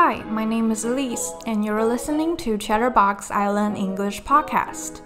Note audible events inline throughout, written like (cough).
Hi, my name is Elise, and you're listening to Chatterbox Island English Podcast.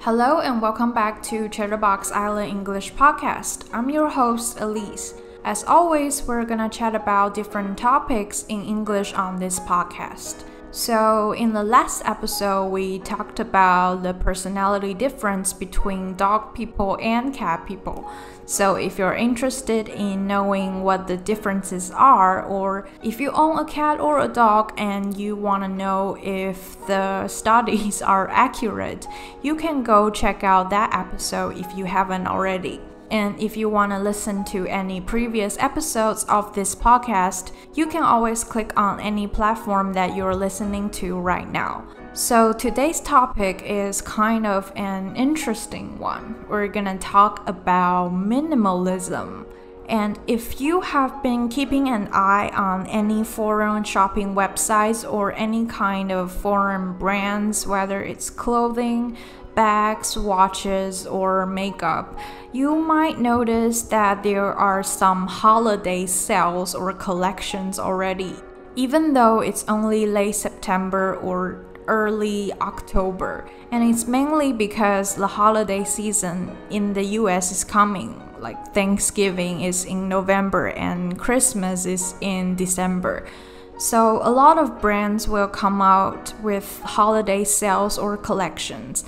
Hello, and welcome back to Chatterbox Island English Podcast. I'm your host, Elise. As always, we're gonna chat about different topics in English on this podcast. So, in the last episode, we talked about the personality difference between dog people and cat people. So, if you're interested in knowing what the differences are, or if you own a cat or a dog and you want to know if the studies (laughs) are accurate, you can go check out that episode if you haven't already. And if you want to listen to any previous episodes of this podcast, you can always click on any platform that you're listening to right now. So today's topic is kind of an interesting one. We're gonna talk about minimalism. And if you have been keeping an eye on any foreign shopping websites or any kind of foreign brands, whether it's clothing, bags, watches, or makeup, you might notice that there are some holiday sales or collections already, even though it's only late September or early October. And it's mainly because the holiday season in the US is coming. Like Thanksgiving is in November and Christmas is in December. So, a lot of brands will come out with holiday sales or collections.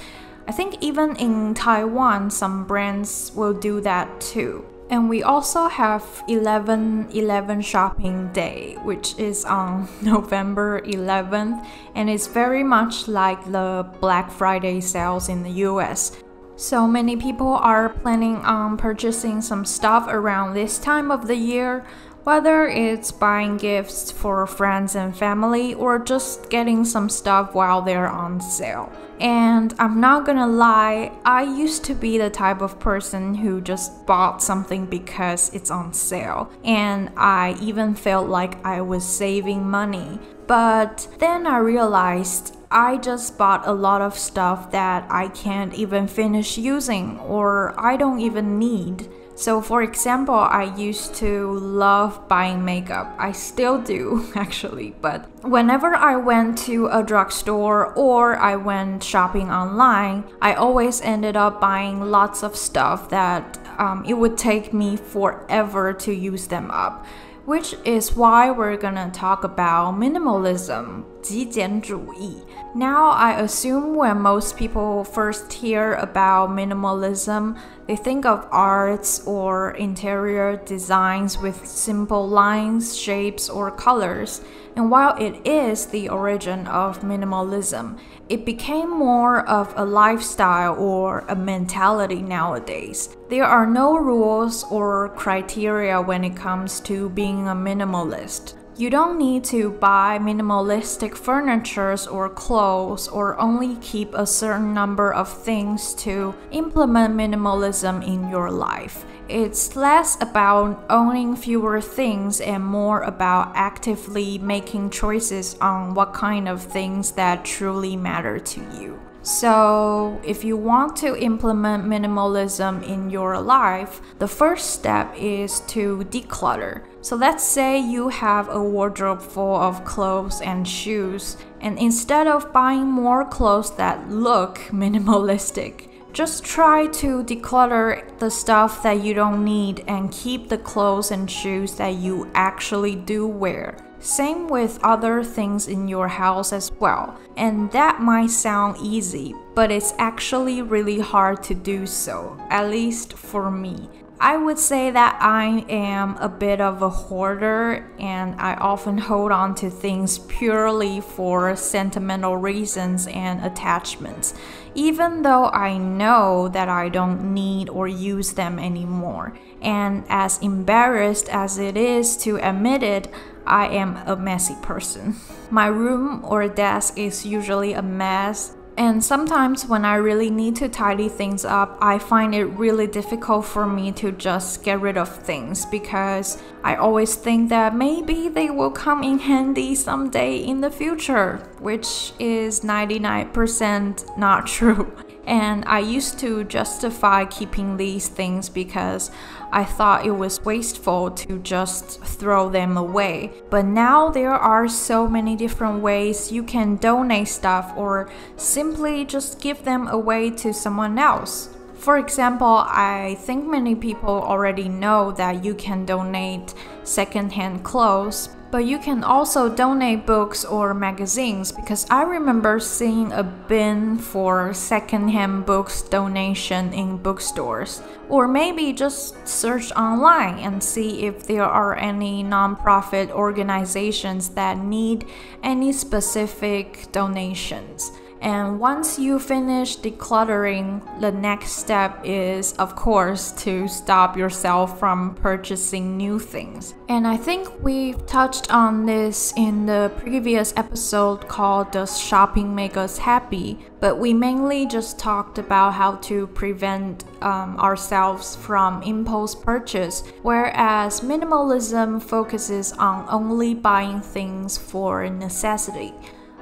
I think even in Taiwan, some brands will do that too. And we also have 11 11 shopping day, which is on (laughs) November 11th, and it's very much like the Black Friday sales in the US. So many people are planning on purchasing some stuff around this time of the year, whether it's buying gifts for friends and family or just getting some stuff while they're on sale. And I'm not gonna lie, I used to be the type of person who just bought something because it's on sale, and I even felt like I was saving money. But then I realized I just bought a lot of stuff that I can't even finish using or I don't even need. So, for example, I used to love buying makeup. I still do, (laughs) actually. But whenever I went to a drugstore or I went shopping online, I always ended up buying lots of stuff that um, it would take me forever to use them up which is why we're gonna talk about minimalism, 极简主义. Now, I assume when most people first hear about minimalism, they think of arts or interior designs with simple lines, shapes, or colors. And while it is the origin of minimalism, it became more of a lifestyle or a mentality nowadays. There are no rules or criteria when it comes to being a minimalist. You don't need to buy minimalistic furnitures or clothes or only keep a certain number of things to implement minimalism in your life. It's less about owning fewer things and more about actively making choices on what kind of things that truly matter to you. So, if you want to implement minimalism in your life, the first step is to declutter. So, let's say you have a wardrobe full of clothes and shoes, and instead of buying more clothes that look (laughs) minimalistic, just try to declutter the stuff that you don't need and keep the clothes and shoes that you actually do wear. Same with other things in your house as well. And that might sound easy, but it's actually really hard to do so, at least for me. I would say that I am a bit of a hoarder and I often hold on to things purely for sentimental reasons and attachments, even though I know that I don't need or use them anymore. And as embarrassed as it is to admit it, I am a messy person. My room or desk is usually a mess. And sometimes, when I really need to tidy things up, I find it really difficult for me to just get rid of things because I always think that maybe they will come in handy someday in the future, which is 99% not (laughs) true. And I used to justify keeping these things because I thought it was wasteful to just throw them away. But now there are so many different ways you can donate stuff or simply just give them away to someone else. For example, I think many people already know that you can donate secondhand clothes, but you can also donate books or magazines because I remember seeing a bin for secondhand books donation in bookstores. Or maybe just search online and see if there are any nonprofit organizations that need any specific donations. And once you finish decluttering, the next step is, of course, to stop yourself from purchasing new things. And I think we've touched on this in the previous episode called Does Shopping Make Us Happy? But we mainly just talked about how to prevent um, ourselves from impulse purchase, whereas minimalism focuses on only buying things for necessity.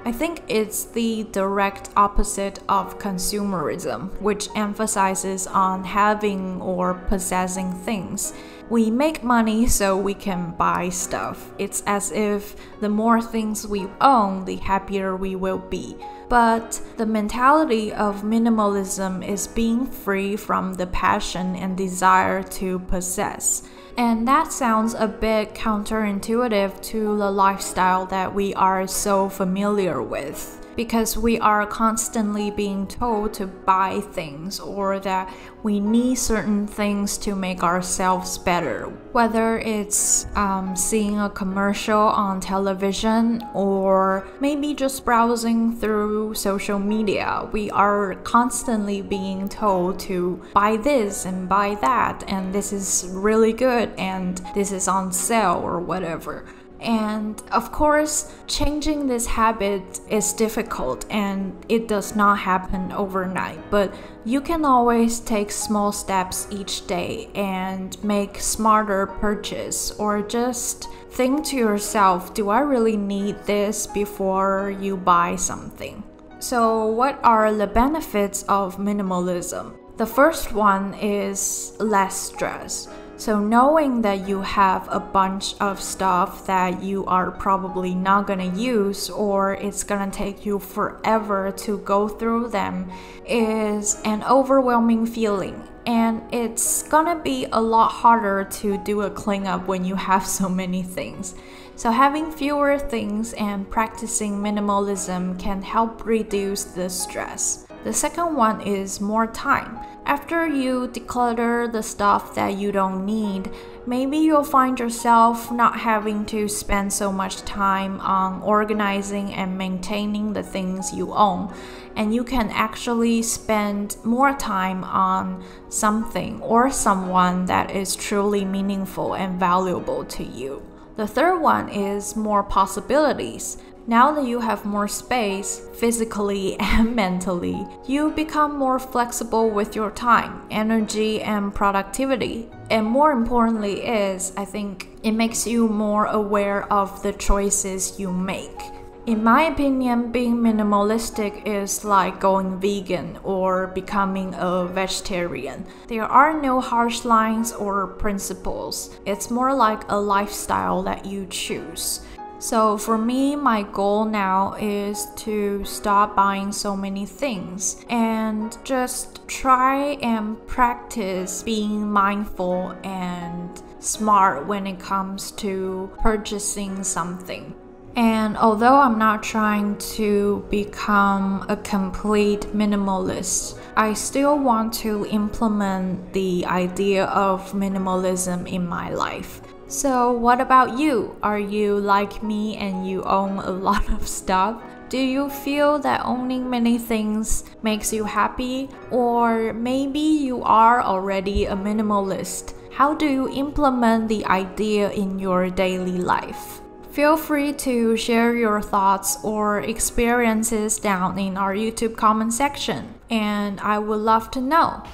I think it's the direct opposite of consumerism, which emphasizes on having or possessing things. We make money so we can buy stuff. It's as if the more things we own, the happier we will be. But the mentality of minimalism is being free from the passion and desire to possess. And that sounds a bit counterintuitive to the lifestyle that we are so familiar with because we are constantly being told to buy things or that we need certain things to make ourselves better. Whether it's um, seeing a commercial on television or maybe just browsing through social media, we are constantly being told to buy this and buy that, and this is really good, and this is on sale or whatever. And of course, changing this habit is difficult and it does not happen overnight, but you can always take small steps each day and make smarter purchase or just think to yourself, do I really need this before you buy something? So, what are the benefits of minimalism? The first one is less stress. So, knowing that you have a bunch of stuff that you are probably not gonna use or it's gonna take you forever to go through them is an overwhelming feeling. And it's gonna be a lot harder to do a cleanup when you have so many things. So, having fewer things and practicing minimalism can help reduce the stress. The second one is more time. After you declutter the stuff that you don't need, maybe you'll find yourself not having to spend so much time on organizing and maintaining the things you own. And you can actually spend more time on something or someone that is truly meaningful and valuable to you. The third one is more possibilities. Now that you have more space, physically (laughs) and mentally, you become more flexible with your time, energy, and productivity. And more importantly, is I think it makes you more aware of the choices you make. In my opinion, being minimalistic is like going vegan or becoming a vegetarian. There are no harsh lines or principles. It's more like a lifestyle that you choose. So for me, my goal now is to stop buying so many things and just try and practice being mindful and smart when it comes to purchasing something. And although I'm not trying to become a complete minimalist, I still want to implement the idea of minimalism in my life. So, what about you? Are you like me and you own a lot of stuff? Do you feel that owning many things makes you happy? Or maybe you are already a minimalist. How do you implement the idea in your daily life? Feel free to share your thoughts or experiences down in our YouTube comment section, and I would love to know.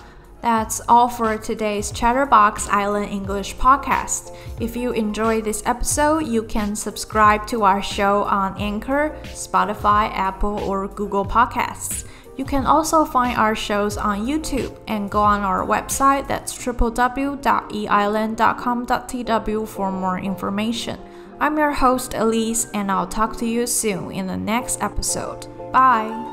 That's all for today's Chatterbox Island English podcast. If you enjoyed this episode, you can subscribe to our show on Anchor, Spotify, Apple, or Google Podcasts. You can also find our shows on YouTube and go on our website that's www.eisland.com.tw for more information. I'm your host Elise and I'll talk to you soon in the next episode. Bye!